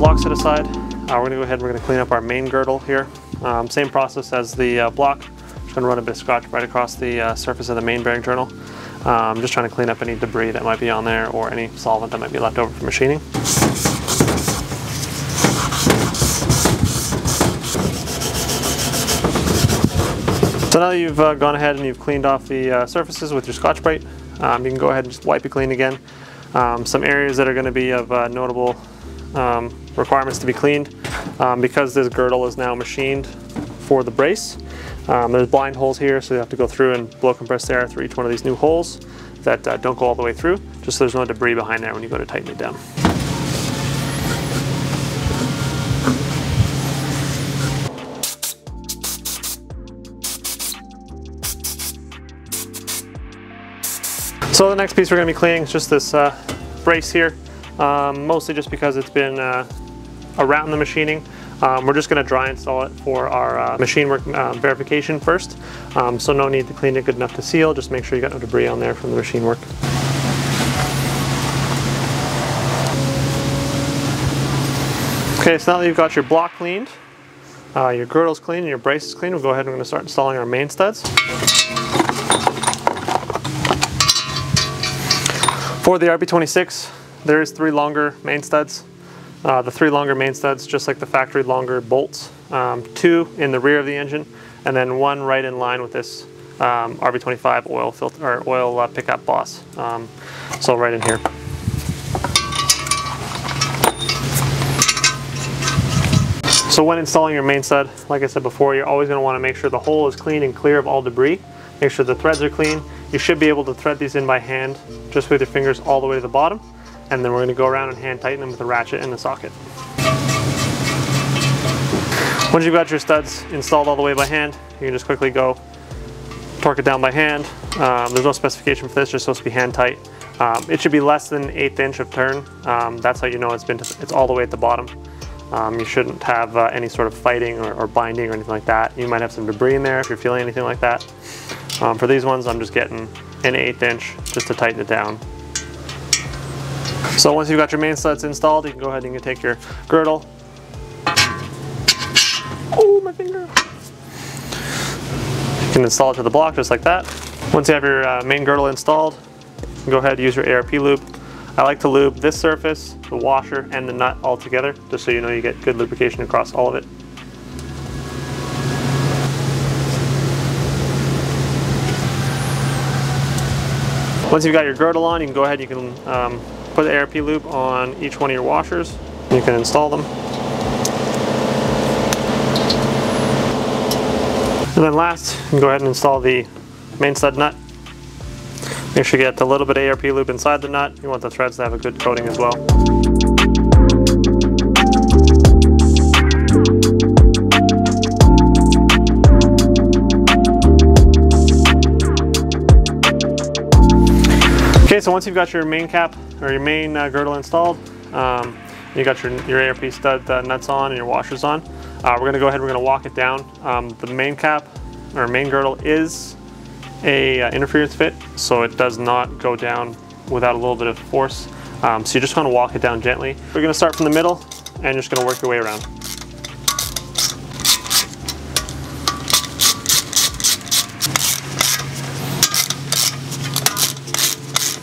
block set aside. Uh, we're gonna go ahead and we're gonna clean up our main girdle here. Um, same process as the uh, block. Just gonna run a bit of scotch right across the uh, surface of the main bearing journal. Um, just trying to clean up any debris that might be on there or any solvent that might be left over from machining. So now that you've uh, gone ahead and you've cleaned off the uh, surfaces with your Scotch-Brite, um, you can go ahead and just wipe it clean again. Um, some areas that are going to be of uh, notable um, requirements to be cleaned um, because this girdle is now machined for the brace. Um, there's blind holes here, so you have to go through and blow compressed air through each one of these new holes that uh, don't go all the way through, just so there's no debris behind there when you go to tighten it down. So the next piece we're going to be cleaning is just this uh, brace here, um, mostly just because it's been uh, around the machining. Um, we're just going to dry install it for our uh, machine work uh, verification first. Um, so no need to clean it good enough to seal, just make sure you got no debris on there from the machine work. Okay, so now that you've got your block cleaned, uh, your girdle's clean, and your brace is clean, we'll go ahead and we're going to start installing our main studs. For the RB26, there is three longer main studs. Uh, the three longer main studs, just like the factory longer bolts, um, two in the rear of the engine, and then one right in line with this um, RB25 oil filter or oil uh, pickup boss. Um, so right in here. So when installing your main stud, like I said before, you're always going to want to make sure the hole is clean and clear of all debris. Make sure the threads are clean. You should be able to thread these in by hand, just with your fingers all the way to the bottom and then we're going to go around and hand tighten them with a ratchet in the socket. Once you've got your studs installed all the way by hand, you can just quickly go torque it down by hand. Um, there's no specification for this, just supposed to be hand tight. Um, it should be less than eighth inch of turn. Um, that's how you know it's been, it's all the way at the bottom. Um, you shouldn't have uh, any sort of fighting or, or, binding or anything like that. You might have some debris in there if you're feeling anything like that. Um, for these ones, I'm just getting an eighth inch just to tighten it down. So once you've got your main studs installed, you can go ahead and you can take your girdle. Oh, my finger. You can install it to the block just like that. Once you have your uh, main girdle installed, go ahead and use your ARP lube. I like to lube this surface, the washer, and the nut all together, just so you know you get good lubrication across all of it. Once you've got your girdle on, you can go ahead, and you can um, Put the ARP lube on each one of your washers. You can install them. And then last, go ahead and install the main stud nut. Make sure you get a little bit of ARP lube inside the nut. You want the threads to have a good coating as well. Okay, so once you've got your main cap or your main uh, girdle installed. Um, you got your, your ARP stud uh, nuts on and your washers on. Uh, we're gonna go ahead, we're gonna walk it down. Um, the main cap or main girdle is a uh, interference fit, so it does not go down without a little bit of force. Um, so you just wanna walk it down gently. We're gonna start from the middle and just gonna work your way around.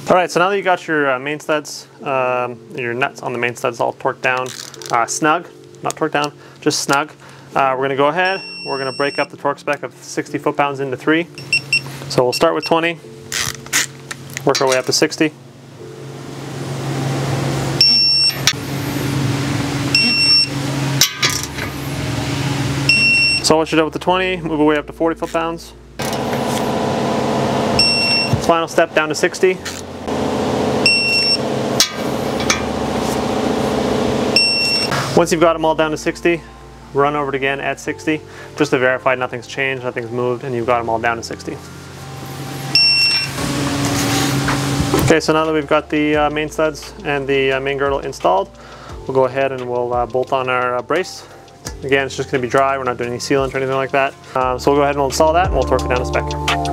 All right, so now that you got your uh, main studs, um, your nuts on the main studs all torqued down, uh, snug, not torqued down, just snug. Uh, we're gonna go ahead, we're gonna break up the torque spec of 60 foot-pounds into three. So we'll start with 20, work our way up to 60. So once you're done with the 20, move away up to 40 foot-pounds. Final step down to 60. Once you've got them all down to 60, run over it again at 60, just to verify nothing's changed, nothing's moved, and you've got them all down to 60. Okay, so now that we've got the uh, main studs and the uh, main girdle installed, we'll go ahead and we'll uh, bolt on our uh, brace. Again, it's just gonna be dry, we're not doing any sealant or anything like that. Um, so we'll go ahead and we'll install that and we'll torque it down to spec.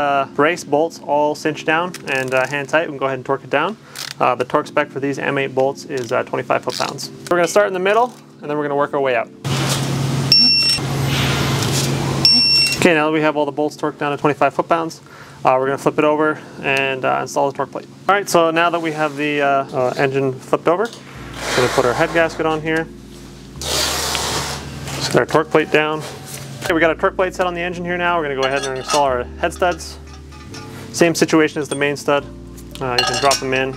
Uh, brace bolts all cinched down and uh, hand tight, we can go ahead and torque it down. Uh, the torque spec for these M8 bolts is uh, 25 foot-pounds. We're gonna start in the middle and then we're gonna work our way out. Okay, now that we have all the bolts torqued down to 25 foot-pounds, uh, we're gonna flip it over and uh, install the torque plate. All right, so now that we have the engine flipped over, we're gonna put our head gasket on here. set our torque plate down. Okay, we got a torque plate set on the engine here now. We're gonna go ahead and install our head studs. Same situation as the main stud. Uh, you can drop them in.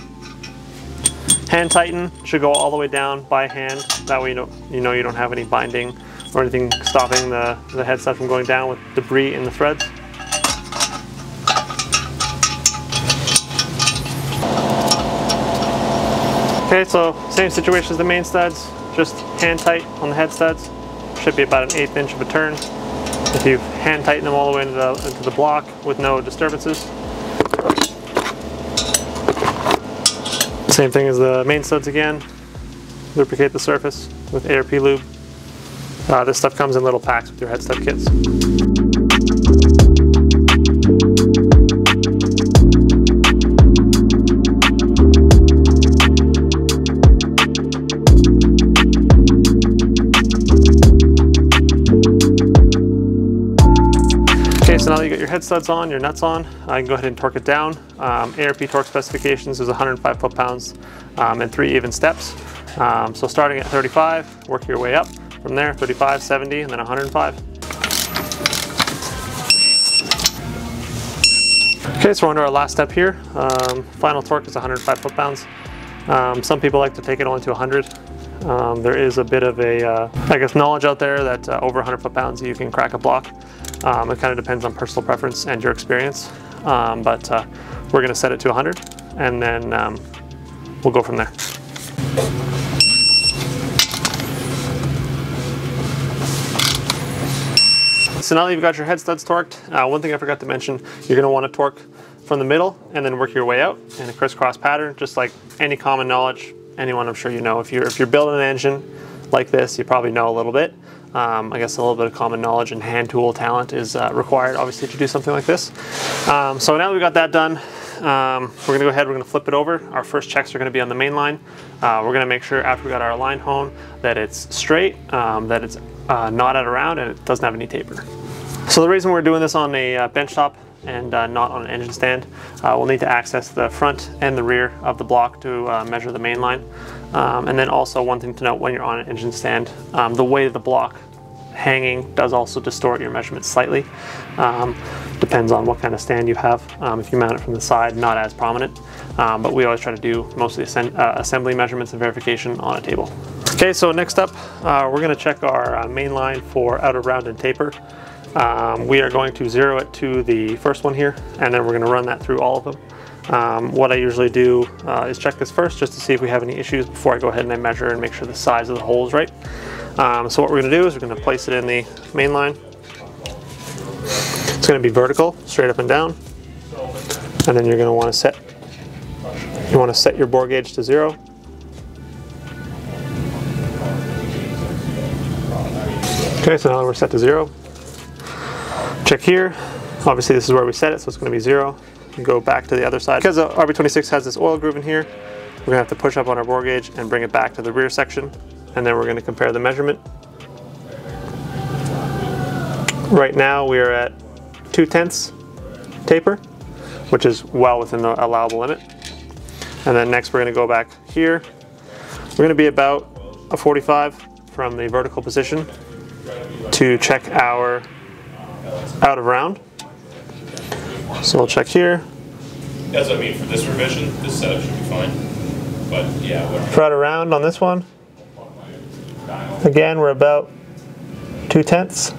Hand tighten, should go all the way down by hand. That way you know you, know you don't have any binding or anything stopping the, the head stud from going down with debris in the threads. Okay, so same situation as the main studs, just hand tight on the head studs. Should be about an eighth inch of a turn. If you hand tighten them all the way into the, into the block with no disturbances. Same thing as the main studs again. Lubricate the surface with ARP lube. Uh, this stuff comes in little packs with your head stud kits. Head studs on, your nuts on, I can go ahead and torque it down. Um, ARP torque specifications is 105 foot-pounds um, and three even steps. Um, so starting at 35, work your way up. From there, 35, 70, and then 105. Okay, so we're to our last step here. Um, final torque is 105 foot-pounds. Um, some people like to take it only to 100. Um, there is a bit of a, uh, I guess, knowledge out there that uh, over 100 foot-pounds you can crack a block. Um, it kind of depends on personal preference and your experience, um, but uh, we're going to set it to 100 and then um, we'll go from there. So now that you've got your head studs torqued, uh, one thing I forgot to mention, you're going to want to torque from the middle and then work your way out in a crisscross pattern, just like any common knowledge, anyone I'm sure you know. If you're, if you're building an engine like this, you probably know a little bit. Um, I guess a little bit of common knowledge and hand tool talent is uh, required, obviously, to do something like this. Um, so now that we've got that done, um, we're gonna go ahead, we're gonna flip it over. Our first checks are gonna be on the main line. Uh, we're gonna make sure after we got our line hone that it's straight, um, that it's uh, not at around, and it doesn't have any taper. So the reason we're doing this on a uh, bench top and uh, not on an engine stand, uh, we'll need to access the front and the rear of the block to uh, measure the main line. Um, and then also one thing to note when you're on an engine stand, um, the way the block hanging does also distort your measurements slightly. Um, depends on what kind of stand you have. Um, if you mount it from the side, not as prominent. Um, but we always try to do most of the uh, assembly measurements and verification on a table. Okay, so next up, uh, we're gonna check our uh, main line for outer round and taper. Um, we are going to zero it to the first one here, and then we're gonna run that through all of them. Um, what I usually do uh, is check this first just to see if we have any issues before I go ahead and I measure and make sure the size of the hole is right. Um, so what we're gonna do is we're gonna place it in the main line. It's gonna be vertical, straight up and down. And then you're gonna wanna set, you wanna set your bore gauge to zero. Okay, so now we're set to zero. Check here. Obviously this is where we set it, so it's gonna be zero. And go back to the other side. Because uh, the RB26 has this oil groove in here, we're gonna have to push up on our bore gauge and bring it back to the rear section. And then we're gonna compare the measurement. Right now we are at 2 tenths taper, which is well within the allowable limit. And then next we're gonna go back here. We're gonna be about a 45 from the vertical position to check our out of round. So we'll check here. That's what I mean, for this revision, this setup should be fine. But yeah, whatever. For out of on this one. Again, we're about two tenths,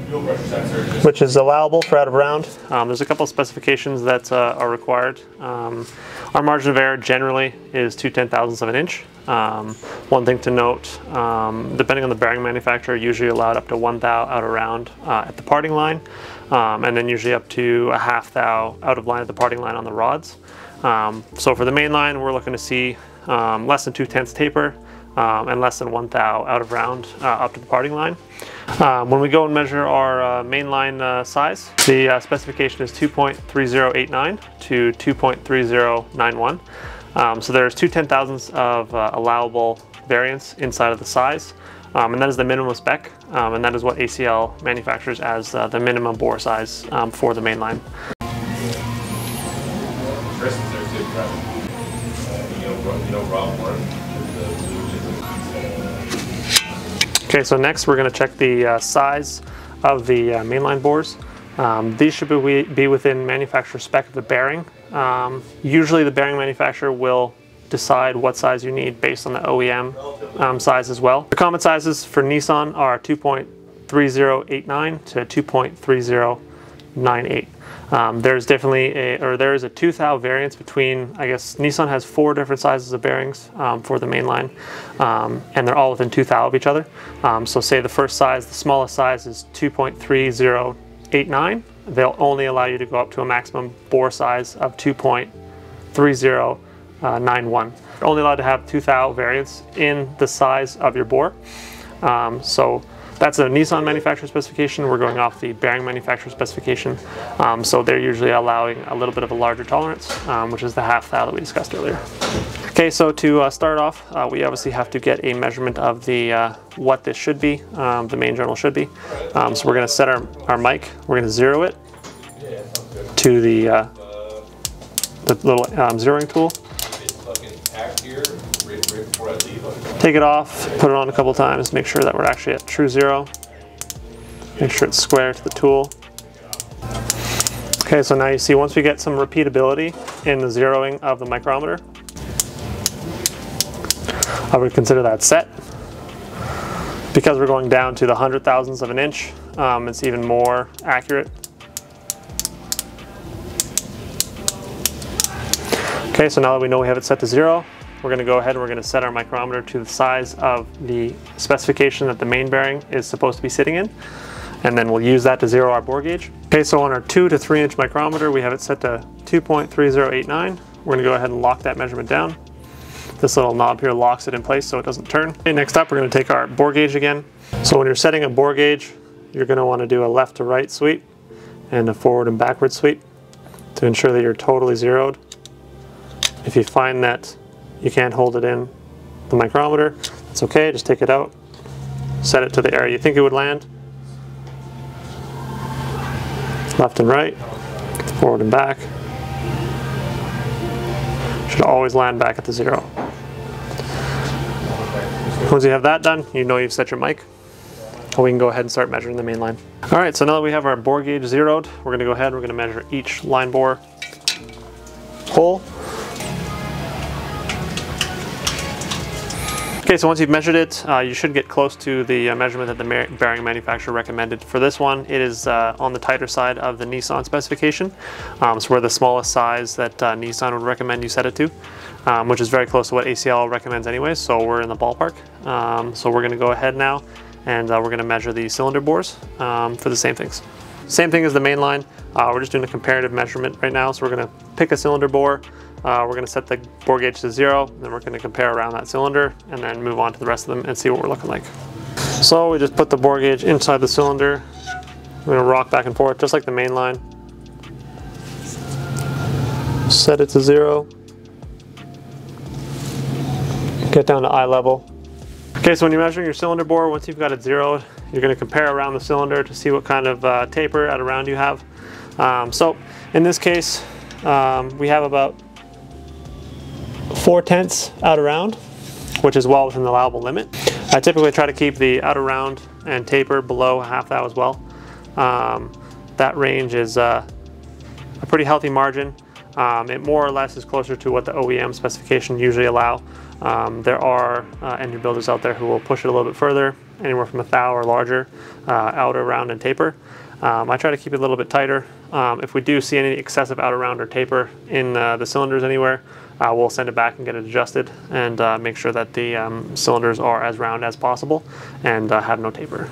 which is allowable for out of round. Um, there's a couple of specifications that uh, are required. Um, our margin of error generally is two ten thousandths of an inch. Um, one thing to note, um, depending on the bearing manufacturer, usually allowed up to one thou out of round uh, at the parting line, um, and then usually up to a half thou out of line at the parting line on the rods. Um, so for the main line, we're looking to see less than two tenths taper, um, and less than one thou out of round uh, up to the parting line. Um, when we go and measure our uh, mainline uh, size, the uh, specification is 2.3089 to 2.3091. Um, so there's two ten thousandths of uh, allowable variance inside of the size. Um, and that is the minimum spec, um, and that is what ACL manufactures as uh, the minimum bore size um, for the mainline. Chris is there too, correct? You know, Rob- you know Rob Warren? the blue Okay, so next we're going to check the uh, size of the uh, mainline bores. Um, these should be, be within manufacturer spec of the bearing. Um, usually the bearing manufacturer will decide what size you need based on the OEM um, size as well. The common sizes for Nissan are 2.3089 to 2.3098. Um, there's definitely a, or there is a two thou variance between, I guess Nissan has four different sizes of bearings um, for the mainline, um, and they're all within two thou of each other. Um, so say the first size, the smallest size is 2.3089. They'll only allow you to go up to a maximum bore size of 2.3091. You're only allowed to have two thou variance in the size of your bore. Um, so that's a Nissan manufacturer specification. We're going off the bearing manufacturer specification. Um, so they're usually allowing a little bit of a larger tolerance, um, which is the half thou that we discussed earlier. Okay, so to uh, start off, uh, we obviously have to get a measurement of the uh, what this should be, um, the main journal should be. Um, so we're going to set our, our mic, we're going to zero it to the, uh, the little um, zeroing tool. Take it off, put it on a couple times, make sure that we're actually at true zero. Make sure it's square to the tool. Okay, so now you see once we get some repeatability in the zeroing of the micrometer, I would consider that set. Because we're going down to the hundred thousandths of an inch, um, it's even more accurate. Okay, so now that we know we have it set to zero, we're going to go ahead and we're going to set our micrometer to the size of the specification that the main bearing is supposed to be sitting in. And then we'll use that to zero our bore gauge. Okay, so on our two to three inch micrometer, we have it set to 2.3089. We're going to go ahead and lock that measurement down. This little knob here locks it in place so it doesn't turn. Okay, next up, we're going to take our bore gauge again. So when you're setting a bore gauge, you're going to want to do a left to right sweep and a forward and backward sweep to ensure that you're totally zeroed. If you find that you can't hold it in the micrometer, it's okay, just take it out, set it to the area you think it would land. Left and right, forward and back. Should always land back at the zero. Once you have that done, you know you've set your mic. And we can go ahead and start measuring the main line. All right, so now that we have our bore gauge zeroed, we're gonna go ahead, we're gonna measure each line bore hole. Okay, so once you've measured it, uh, you should get close to the uh, measurement that the bearing manufacturer recommended. For this one, it is uh, on the tighter side of the Nissan specification. Um, so we're the smallest size that uh, Nissan would recommend you set it to, um, which is very close to what ACL recommends anyway, so we're in the ballpark. Um, so we're gonna go ahead now and uh, we're gonna measure the cylinder bores um, for the same things. Same thing as the main line. Uh, we're just doing a comparative measurement right now. So we're gonna pick a cylinder bore. Uh, we're gonna set the bore gauge to zero. Then we're gonna compare around that cylinder and then move on to the rest of them and see what we're looking like. So we just put the bore gauge inside the cylinder. We're gonna rock back and forth just like the main line. Set it to zero. Get down to eye level. Okay, so when you're measuring your cylinder bore, once you've got it zeroed, you're going to compare around the cylinder to see what kind of uh, taper at around you have. Um, so in this case, um, we have about four tenths out around, which is well within the allowable limit. I typically try to keep the out around and taper below half that as well. Um, that range is uh, a pretty healthy margin. Um, it more or less is closer to what the OEM specification usually allow. Um, there are uh, engine builders out there who will push it a little bit further, anywhere from a thou or larger, uh, out around and taper. Um, I try to keep it a little bit tighter. Um, if we do see any excessive out around or taper in uh, the cylinders anywhere, uh, we'll send it back and get it adjusted and uh, make sure that the um, cylinders are as round as possible and uh, have no taper.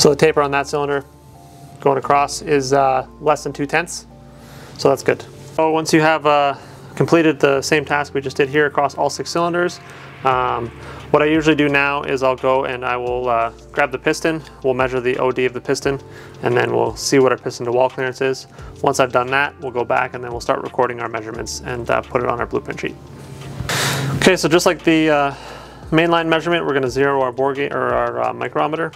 So the taper on that cylinder going across is uh, less than 2 tenths so that's good. So once you have uh, completed the same task we just did here across all six cylinders, um, what I usually do now is I'll go and I will uh, grab the piston, we'll measure the OD of the piston, and then we'll see what our piston to wall clearance is. Once I've done that, we'll go back and then we'll start recording our measurements and uh, put it on our blueprint sheet. Okay, so just like the uh, mainline measurement, we're gonna zero our bore gauge or our uh, micrometer.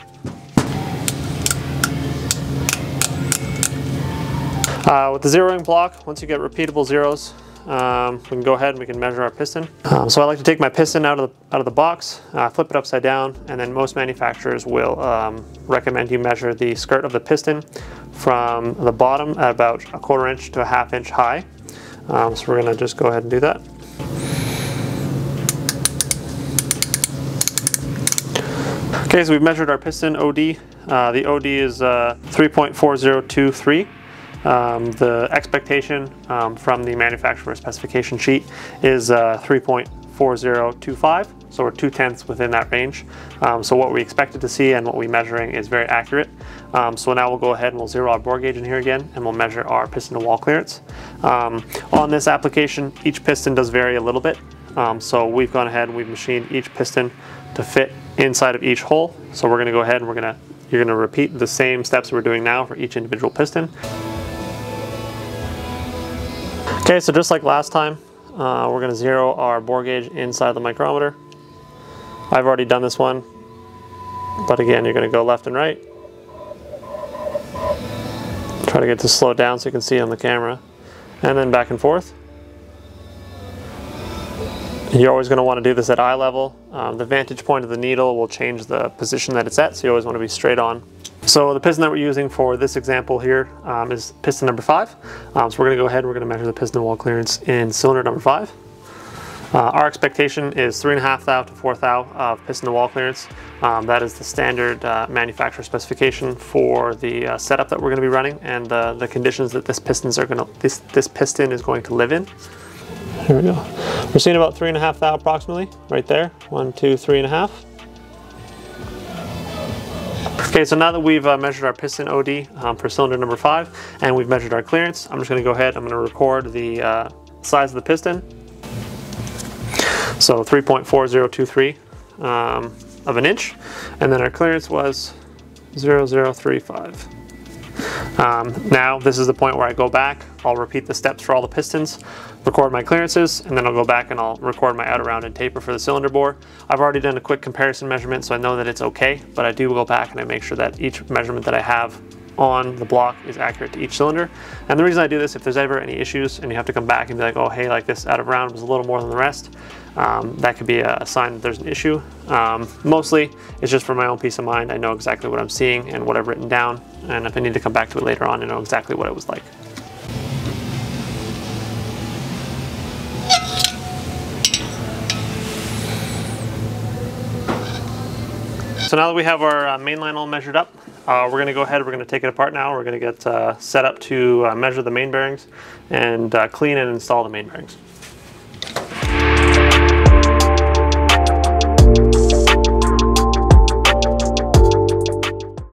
Uh, with the zeroing block, once you get repeatable zeros, um, we can go ahead and we can measure our piston. Um, so I like to take my piston out of the, out of the box, uh, flip it upside down, and then most manufacturers will um, recommend you measure the skirt of the piston from the bottom at about a quarter inch to a half inch high. Um, so we're gonna just go ahead and do that. Okay, so we've measured our piston OD. Uh, the OD is uh, 3.4023. Um, the expectation um, from the manufacturer specification sheet is uh, 3.4025, so we're two tenths within that range. Um, so what we expected to see and what we're measuring is very accurate. Um, so now we'll go ahead and we'll zero our bore gauge in here again and we'll measure our piston to wall clearance. Um, on this application, each piston does vary a little bit. Um, so we've gone ahead and we've machined each piston to fit inside of each hole. So we're gonna go ahead and we're gonna, you're gonna repeat the same steps we're doing now for each individual piston. Okay, so just like last time, uh, we're gonna zero our bore gauge inside the micrometer. I've already done this one, but again, you're gonna go left and right. Try to get this slowed down so you can see on the camera. And then back and forth. You're always going to want to do this at eye level. Um, the vantage point of the needle will change the position that it's at, so you always want to be straight on. So the piston that we're using for this example here um, is piston number five. Um, so we're going to go ahead and we're going to measure the piston wall clearance in cylinder number five. Uh, our expectation is three and a half thou to four thou of piston to wall clearance. Um, that is the standard uh, manufacturer specification for the uh, setup that we're going to be running and the, the conditions that this pistons are going to this this piston is going to live in. Here we go. We're seeing about three and a half thou approximately, right there. One, two, three and a half. Okay, so now that we've uh, measured our piston OD um, for cylinder number five, and we've measured our clearance, I'm just gonna go ahead, I'm gonna record the uh, size of the piston. So 3.4023 um, of an inch, and then our clearance was 0035. Um, now this is the point where I go back, I'll repeat the steps for all the pistons, record my clearances, and then I'll go back and I'll record my outer round and taper for the cylinder bore. I've already done a quick comparison measurement so I know that it's okay, but I do go back and I make sure that each measurement that I have on the block is accurate to each cylinder. And the reason I do this, if there's ever any issues and you have to come back and be like, oh, hey, like this out of round was a little more than the rest, um, that could be a sign that there's an issue. Um, mostly, it's just for my own peace of mind. I know exactly what I'm seeing and what I've written down. And if I need to come back to it later on, I know exactly what it was like. So now that we have our uh, main line all measured up, uh, we're going to go ahead, we're going to take it apart now. We're going to get uh, set up to uh, measure the main bearings and uh, clean and install the main bearings.